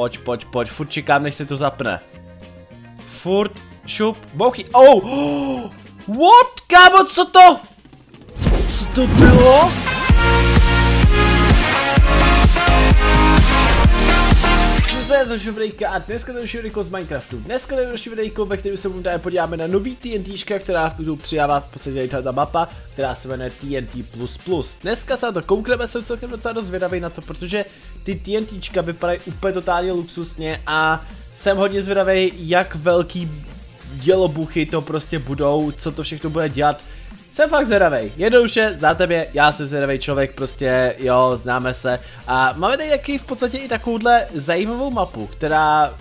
pojď, pojď, pojď, furt čekám, než se to zapne. Furt, šup, bouchy, oh! What, kámo, co to? Co to bylo? To je další videjka a dneska to je videjko z Minecraftu. Dneska to je videjko, ve kterém se budeme podíváme na nový TNTčka, která v tuto přijává v podstatě ta mapa, která se jmenuje TNT++. Dneska se na to koukneme, jsem celkem docela dost zvědavý na to, protože ty TNTčka vypadají úplně totálně luxusně a jsem hodně zvědavý, jak velký dělobuchy to prostě budou, co to všechno bude dělat jsem fakt zvědavej. Jednoduše, znáte mě, já jsem zvědavý člověk, prostě jo, známe se. A máme tady taky v podstatě i takovouhle zajímavou mapu, která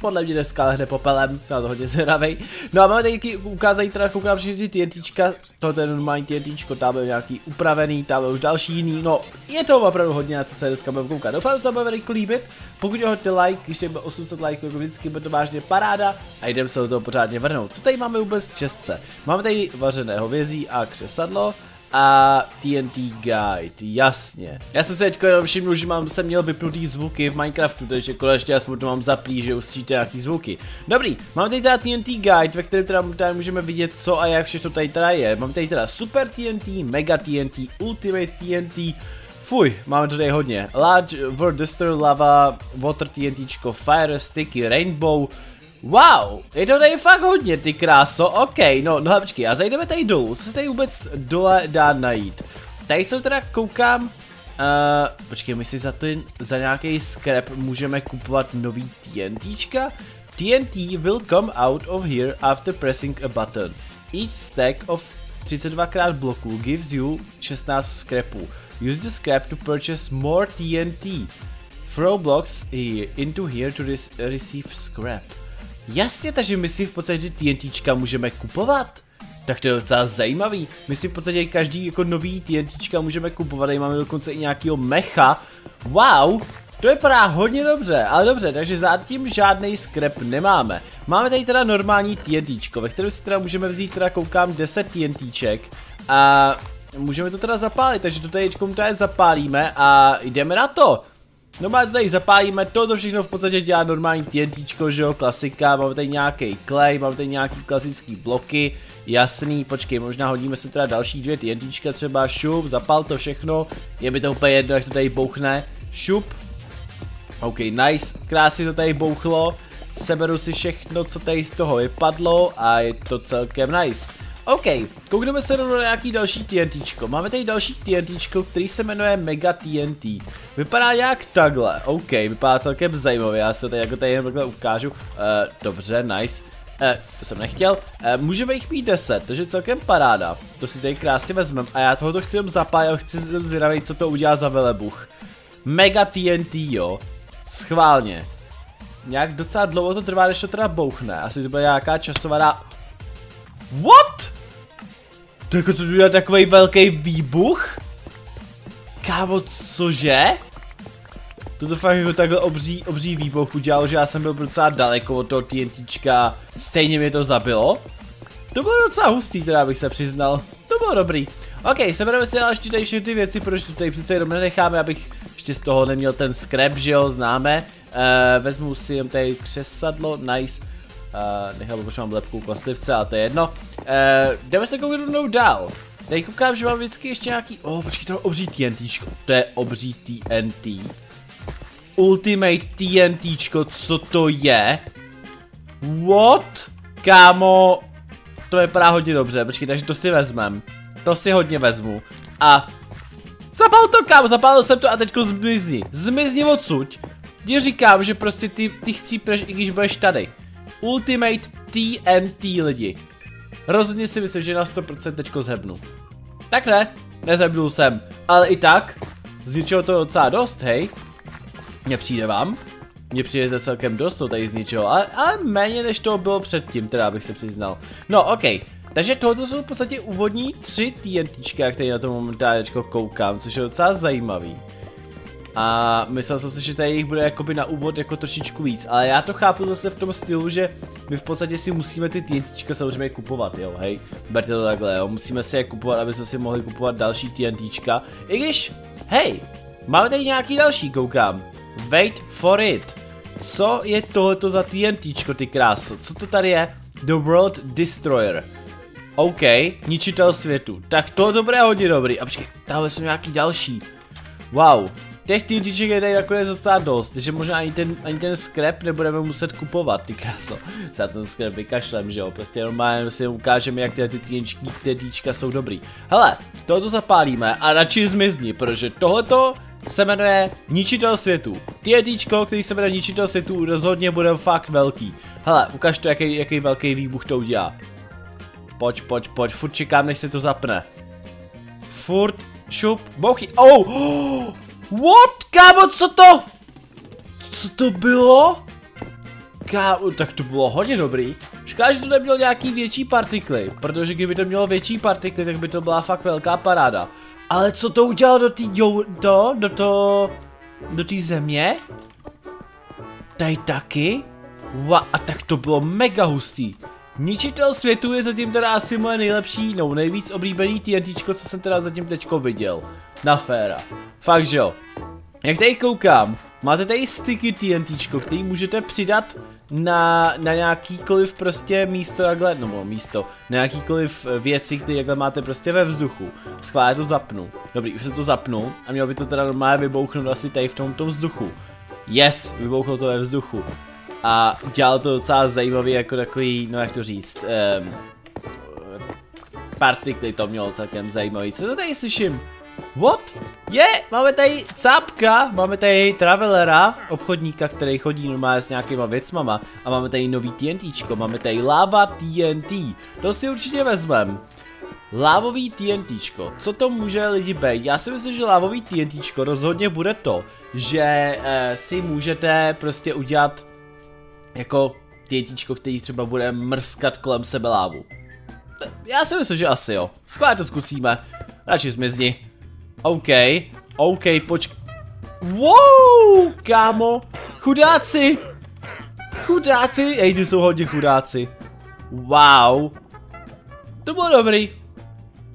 podle mě dneska lehne popelem, jsem na to hodně zvědavý. No a máme tady ukázají teda koukám všechny ty TNTčka, tohle je normální TNTčko, tam je nějaký upravený, tam je už další jiný, no je to opravdu hodně na co se dneska budeme koukat. Doufám, že se bude líbit, pokud hoďte like, když je 800 lajků, jako vždycky bude to vážně paráda a jdeme se do toho pořádně vrhnout. Co tady máme vůbec v Česce? Máme tady vařené hovězí a křesadlo, a TNT Guide, jasně. Já jsem se teďko jenom všiml, že mám, jsem měl vypnutý zvuky v Minecraftu, takže konečně aspoň to mám zaplý, že uslyšíte nějaký zvuky. Dobrý, mám tady teda TNT Guide, ve kterém teda, teda můžeme vidět co a jak všechno tady teda je. Mám tady teda Super TNT, Mega TNT, Ultimate TNT, Fuj, máme tady hodně. Large World Duster, Lava, Water TNT, Fire Sticky, Rainbow, Wow, je to tady fakt hodně, ty kráso, ok, no, no počkej, a zajdeme tady dolů, co se tady vůbec dole dá najít? Tady se teda koukám, uh, počkej, my si za to za nějaký scrap můžeme kupovat nový TNTčka? TNT will come out of here after pressing a button. Each stack of 32x bloků gives you 16 scrapů. Use the scrap to purchase more TNT. Throw blocks into here to receive scrap. Jasně, takže my si v podstatě TNTčka můžeme kupovat. Tak to je docela zajímavý. My si v podstatě každý jako nový TNTčka můžeme kupovat, tady máme dokonce i nějakýho mecha. Wow, to vypadá hodně dobře, ale dobře, takže zatím žádný skrep nemáme. Máme tady teda normální TNTčko, ve kterém si teda můžeme vzít teda koukám 10 TNTček a můžeme to teda zapálit, takže to tady tady zapálíme a jdeme na to. No má tady zapálíme, toto všechno v podstatě dělá normální TNTčko, že jo, klasika, máme tady nějaký klej, máme tady nějaký klasický bloky, jasný, počkej, možná hodíme se teda další dvě TNTčka třeba, šup, zapal to všechno, je mi to úplně jedno, jak to tady bouchne, šup, OK, nice, krásně to tady bouchlo, seberu si všechno, co tady z toho vypadlo a je to celkem nice. OK, koukneme se rovnou na nějaký další TNTčko. Máme tady další TNTčko, který se jmenuje Mega TNT. Vypadá jak takhle, OK, vypadá celkem zajímavě, já se to tady jako tady jen takhle ukážu. Uh, dobře, nice. Uh, to jsem nechtěl. Uh, můžeme jich mít 10, takže celkem paráda. To si tady krásně vezmeme. A já tohoto chci jenom zapájet, chci zvědavit, co to udělá za velebuch. Mega TNT, jo. Schválně. Nějak docela dlouho to trvá, než to teda bouchne. Asi to bude nějaká časová... What? To jako to udělá takový velký výbuch? Kámo, cože? Toto fakt jako takhle obří, obří výbuch udělal, že já jsem byl docela daleko od toho TNTčka, stejně mě to zabilo. To bylo docela hustý, teda bych se přiznal. To bylo dobrý. Ok, sebereme si ale ještě tady všechny ty věci, protože to tady přece jenom nenecháme, abych ještě z toho neměl ten scrap, že jo, známe. Uh, vezmu si jen tady křesadlo, nice. Uh, nechal, protože mám lepkou kostlivce, a to je jedno. Uh, jdeme se kouknout dál. Tady koukám, že mám vždycky ještě nějaký... Oh, počkej, to je obří TNTčko. To je obří TNT. Ultimate TNTčko, co to je? What? Kámo, to vypadá hodně dobře, počkej, takže to si vezmem. To si hodně vezmu. A... Zapal to, kámo, zapálil jsem to a teďko zmizni. Zmizni odsud. Ti říkám, že prostě ty, ty chcípneš, i když budeš tady. Ultimate TNT lidi. Rozhodně si myslím, že na 100% teďko zhebnu. Tak ne, nezhebnul jsem, ale i tak, z něčeho to docela dost, hej. Mně přijde vám? Mně přijde to celkem dost to tady z ničeho, ale, ale méně než to bylo předtím, teda bych se přiznal. No, ok, takže tohoto jsou v podstatě úvodní tři TNTčka, které na to momentálně koukám, což je docela zajímavý. A myslel jsem si, že tady jich bude jakoby na úvod jako trošičku víc, ale já to chápu zase v tom stylu, že my v podstatě si musíme ty TNTčka samozřejmě kupovat, jo, hej. Berte to takhle, jo, musíme si je kupovat, aby jsme si mohli kupovat další TNTčka. I když, hej, máme tady nějaký další, koukám. Wait for it. Co je tohleto za TNTčko, ty kráso? Co to tady je? The World Destroyer. OK, ničitel světu. Tak to dobré hodně dobrý. A počkej, tamhle jsou nějaký další. Wow, těch TNTček je tady nakonec docela dost, takže možná ani ten, ani ten scrap nebudeme muset kupovat, ty kráso. Za ten scrap vykašlem, že jo, prostě normálně si ukážeme, jak ty TNTčka jsou dobrý. Hele, tohoto zapálíme a radši zmizni, protože tohleto se jmenuje Ničitel světů. TNTčko, který se jmenuje Ničitel světů, rozhodně bude fakt velký. Hele, ukaž to, jaký, jaký velký výbuch to udělá. Pojď, pojď, pojď, furt čekám, než se to zapne. Furt, šup, bouchy, oh! What? Kámo, co to? Co to bylo? Kámo, tak to bylo hodně dobrý. Škoda, že to nebylo nějaký větší partikly, protože kdyby to mělo větší partikly, tak by to byla fakt velká paráda. Ale co to udělalo do té do, do to, do té země? Tady taky? Wow, a tak to bylo mega hustý. Ničitel světu je zatím teda asi moje nejlepší, no nejvíc oblíbený TNTčko, co jsem teda zatím teďko viděl. Na féra. Fakt že jo. Jak tady koukám, máte tady sticky TNTčko, který můžete přidat na, na nějakýkoliv prostě místo jakhle, no místo, na jakýkoliv eh, věci, které jakhle máte prostě ve vzduchu. Schválně to zapnu. Dobrý, už se to zapnu a mělo by to teda normálně vybouchnout asi tady v tomto vzduchu. Yes, vybouchlo to ve vzduchu. A dělal to docela zajímavý jako takový, no jak to říct, um, partikly to mělo celkem zajímavý. Co to tady slyším? What? Je, yeah, máme tady cápka, máme tady travelera, obchodníka, který chodí normálně s nějakýma věcmama a máme tady nový TNTčko, máme tady lava TNT, to si určitě vezmem. Lávový TNTčko, co to může lidi být? Já si myslím, že lávový TNTčko rozhodně bude to, že eh, si můžete prostě udělat jako TNTčko, který třeba bude mrskat kolem sebe lávu. Já si myslím, že asi jo. Skvěle to zkusíme. Radši zmizni. OK, OK, počk... Wow, kámo, chudáci, chudáci, ej, ty jsou hodně chudáci. Wow, to bylo dobrý,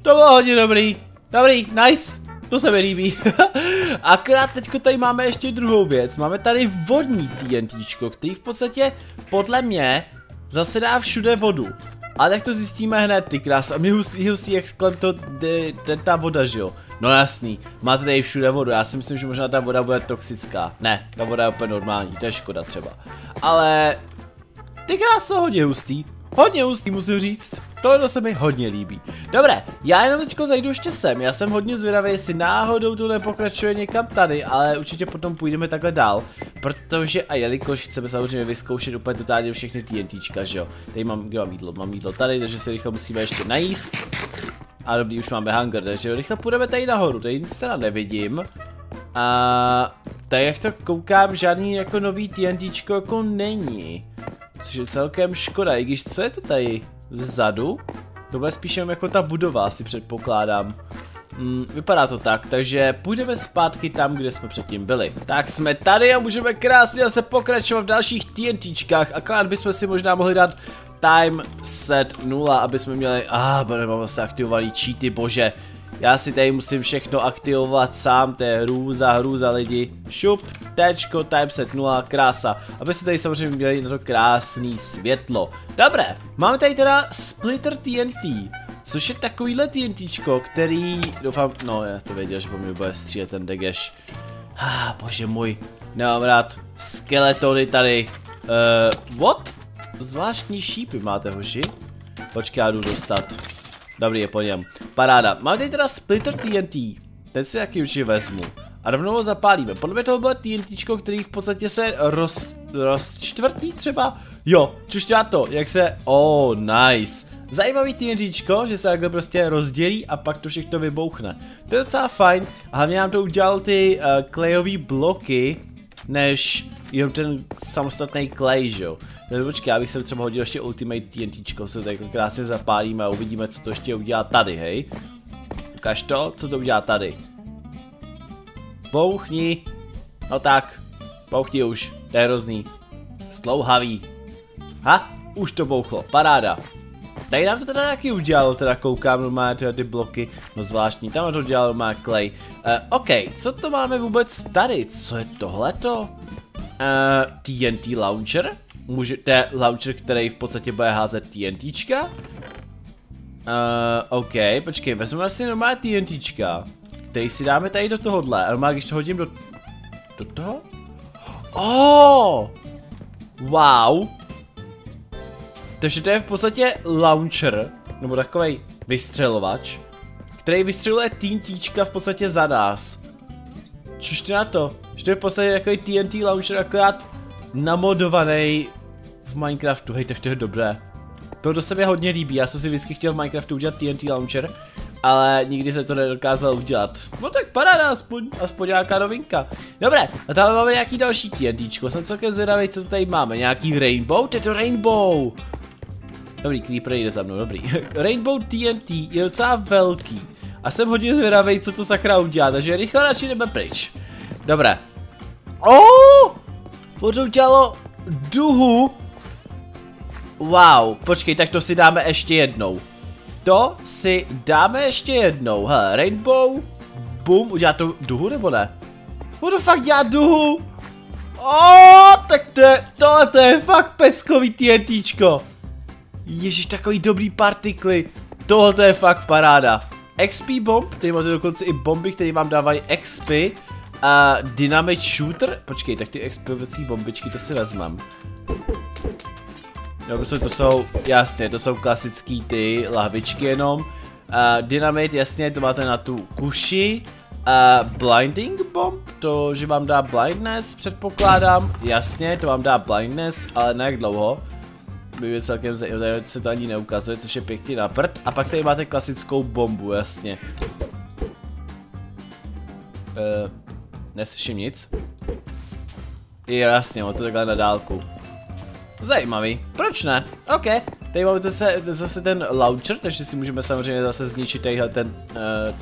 to bylo hodně dobrý, dobrý, nice, to se mi líbí. Akorát teďko tady máme ještě druhou věc, máme tady vodní TNTčko, který v podstatě podle mě zasedá všude vodu. Ale tak to zjistíme hned, ty krás. A mě hustý, hustý, jak sklem to, de, ta voda, že jo. No jasný, máte tady všude vodu, já si myslím, že možná ta voda bude toxická. Ne, ta voda je úplně normální, to je škoda třeba. Ale ty jsou hodně hustý, hodně hustý musím říct. Tohle se mi hodně líbí. Dobré, já jenom teďko zajdu ještě sem, já jsem hodně zvědavý, jestli náhodou to nepokračuje někam tady, ale určitě potom půjdeme takhle dál, protože a jelikož chceme samozřejmě vyzkoušet úplně totálně všechny TNTčka, že jo. Tady mám, kde mám jídlo, mám jídlo tady, takže se rychle musíme ještě najíst. A dobrý, už máme hangar, takže rychle půjdeme tady nahoru, tady nic teda nevidím. A tady jak to koukám, žádný jako nový TNTčko jako není. Což je celkem škoda, i když co je to tady vzadu? To bude spíš jenom jako ta budova, si předpokládám. Mm, vypadá to tak, takže půjdeme zpátky tam, kde jsme předtím byli. Tak jsme tady a můžeme krásně zase pokračovat v dalších TNTčkách, akorát bychom si možná mohli dát time set 0, aby jsme měli, ah, budeme se aktivovaný cheaty, bože. Já si tady musím všechno aktivovat sám, to je hrůza, hrůza lidi. Šup, tečko, typeset 0, krása. Aby jsme tady samozřejmě měli na to krásný světlo. Dobré, máme tady teda Splitter TNT. Což je takovýhle TNTčko, který, doufám, no já to věděl, že po mě bude střílet ten degeš. Ah, bože můj, nemám rád skeletony tady. Uh, what? Zvláštní šípy máte, hoši. Počkej, já jdu dostat. Dobrý, je po něm. Paráda. Máme tady teda splitter TNT. Ten si taky určitě vezmu. A rovnou ho zapálíme. Podle mě to bylo TNT, který v podstatě se roz, rozčtvrtí třeba. Jo, čuž to, jak se, oh, nice. Zajímavý TNT, že se takhle prostě rozdělí a pak to všechno vybouchne. To je docela fajn a hlavně nám to udělal ty uh, klejové bloky, než jenom ten samostatný klej, že jo. Takže počkej, já bych se třeba hodil ještě Ultimate TNT, se tady krásně zapálíme a uvidíme, co to ještě udělá tady, hej. Ukaž to, co to udělá tady. Bouchni. No tak, bouchni už, to je hrozný. Slouhavý. Ha, už to bouchlo, paráda. Tady nám to teda taky udělalo, teda koukám normálně tyhle ty bloky, no zvláštní, tam to udělal má Clay. Uh, OK, co to máme vůbec tady, co je tohleto? TNT launcher. Může, to je launcher, který v podstatě bude házet TNTčka. Uh, OK, počkej, vezmeme si normálně TNTčka, který si dáme tady do tohohle, ale má, když to hodím do, do toho? Oh! Wow! Takže to je v podstatě launcher, nebo takový vystřelovač, který vystřeluje TNTčka v podstatě za nás. Což ty na to? Že to je v podstatě takový TNT launcher, akorát namodovaný v Minecraftu. Hej, tak to je dobré. To do sebe hodně líbí, já jsem si vždycky chtěl v Minecraftu udělat TNT launcher, ale nikdy se to nedokázal udělat. No tak paráda, aspoň, aspoň nějaká novinka. Dobré, a tam máme nějaký další TNTčko, jsem celkem zvědavý, co tady máme. Nějaký Rainbow? To je to Rainbow! Dobrý, Creeper jde za mnou, dobrý. Rainbow TNT je docela velký. A jsem hodně zvědavý, co to sakra udělá, takže rychle radši jdeme pryč. Dobré. Oh! To udělalo duhu. Wow, počkej, tak to si dáme ještě jednou. To si dáme ještě jednou. Hele, Rainbow. Boom, udělá to duhu nebo ne? What the fuck dělá duhu? Oh, tak to je, tohle to je fakt peckový TNTčko. Ježíš, takový dobrý partikly. Tohle je fakt paráda. XP bomb, tady máte dokonce i bomby, které vám dávají XP. A Dynamite Shooter, počkej, tak ty explovací bombičky, to si vezmem. No, prostě to jsou, jasně, to jsou klasický ty lahvičky jenom. Uh, Dynamite, jasně, to máte na tu kuši. Uh, blinding Bomb, to, že vám dá blindness, předpokládám, jasně, to vám dá blindness, ale ne jak dlouho by mě celkem zajímavé, se to ani neukazuje, což je pěkně na prd. A pak tady máte klasickou bombu, jasně. Uh, neslyším nic. Jo, jasně, to takhle na dálku. Zajímavý, proč ne? OK, tady máme zase, zase ten launcher, takže si můžeme samozřejmě zase zničit tadyhle ten, uh,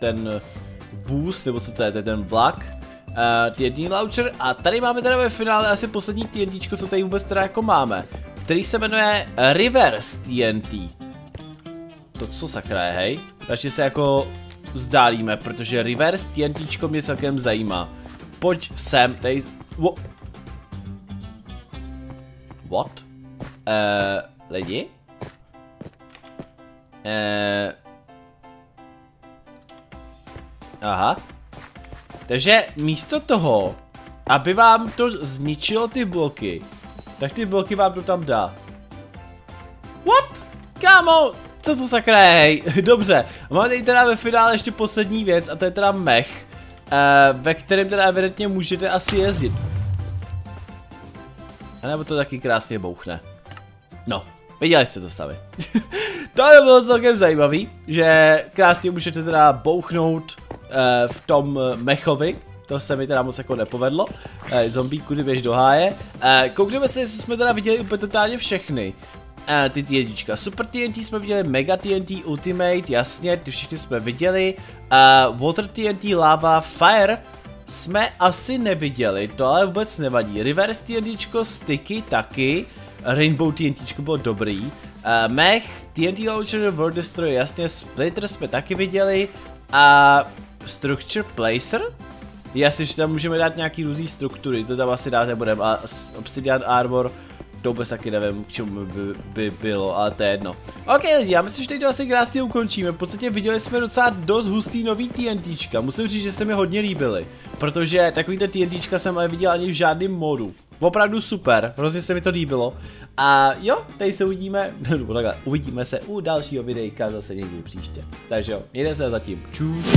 ten vůz, nebo co to je, to je ten vlak. Uh, TNT launcher a tady máme teda ve finále asi poslední TNT, co tady vůbec teda jako máme který se jmenuje Reverse TNT. To co sakra je, hej? Takže se jako vzdálíme, protože Reverse TNT mě celkem zajímá. Pojď sem, tady... Wo What? Uh, lidi? Uh, aha. Takže místo toho, aby vám to zničilo ty bloky, tak ty bloky vám to tam dá. What? Kámo, co to sakra je, hej? Dobře, máme tady teda ve finále ještě poslední věc a to je teda mech, uh, ve kterém teda evidentně můžete asi jezdit. A nebo to taky krásně bouchne. No, viděli jste to stavy. to bylo celkem zajímavý, že krásně můžete teda bouchnout uh, v tom mechovi, to se mi teda moc jako nepovedlo. Eh, zombíku, ty běž do háje. Eh, koukneme se, jestli jsme teda viděli úplně totálně všechny. Eh, ty TNTčka. Super TNT jsme viděli, Mega TNT, Ultimate, jasně, ty všechny jsme viděli. Eh, Water TNT, Lava, Fire jsme asi neviděli, to ale vůbec nevadí. Reverse TNTčko, Sticky taky. Rainbow TNTčko bylo dobrý. Uh, Mech, TNT Launcher, World Destroyer, jasně, Splitter jsme taky viděli. A Structure Placer, Jasně, že tam můžeme dát nějaký různý struktury, to tam asi dát nebudeme. A Obsidian Armor, to vůbec taky nevím, k čemu by, by bylo, ale to je jedno. Ok lidi, já myslím, že teď to asi krásně ukončíme. V podstatě viděli jsme docela dost hustý nový TNTčka. Musím říct, že se mi hodně líbily. Protože takovýhle TNTčka jsem ale viděl ani v žádném modu. Opravdu super, hrozně se mi to líbilo. A jo, tady se uvidíme, nebo takhle, uvidíme se u dalšího videjka zase někdy příště. Takže jo, mějte se zatím. Čus.